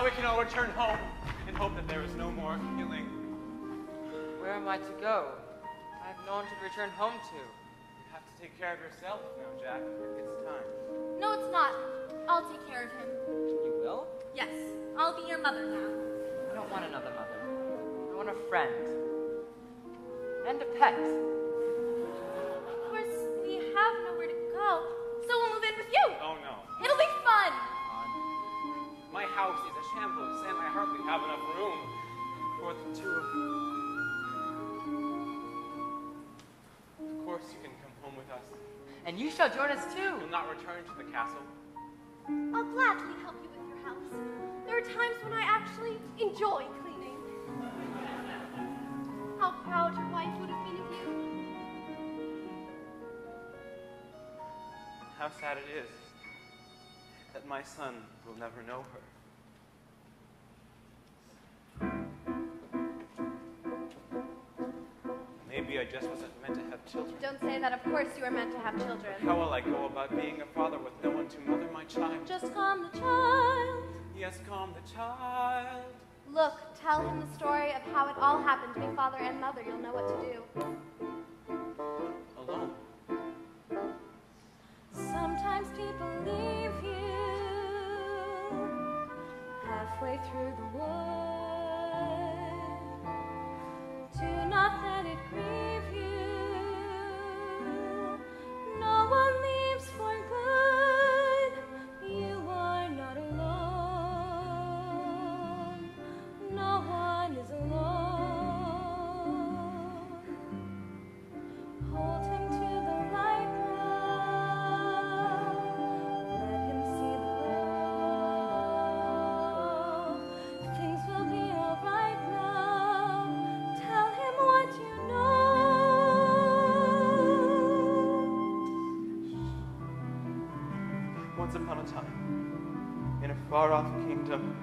now we can all return home and hope that there is no more killing. Where am I to go? I have no one to return home to. You have to take care of yourself now, Jack. It's time. No, it's not. I'll take care of him. You will? Yes, I'll be your mother now. I don't want another mother. I want a friend. And a pet. Of course, we have nowhere to go, house is a shambles, and I hardly have enough room for the two of you. Of course, you can come home with us. And you shall join us too. You'll not return to the castle. I'll gladly help you with your house. There are times when I actually enjoy cleaning. How proud your wife would have been of you. How sad it is that my son will never know her. Maybe I just wasn't meant to have children. Don't say that. Of course you are meant to have children. How will I go about being a father with no one to mother my child? Just calm the child. Yes, calm the child. Look, tell him the story of how it all happened to be father and mother. You'll know what to do. Alone. Sometimes people leave you halfway through the Once upon a time, in a far off kingdom,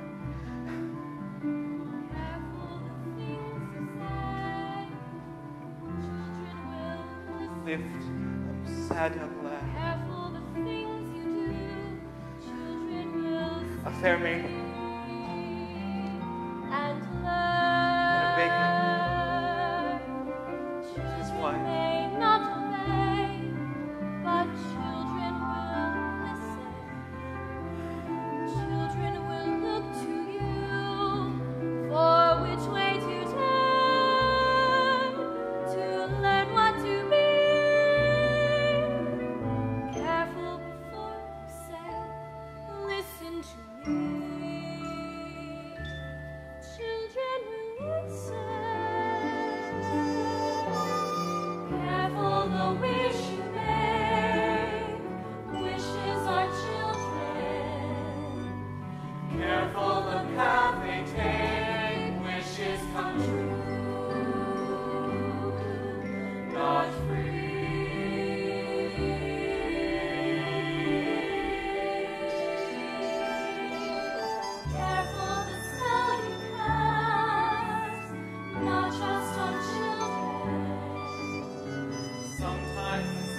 Careful the things you say. Children will listen.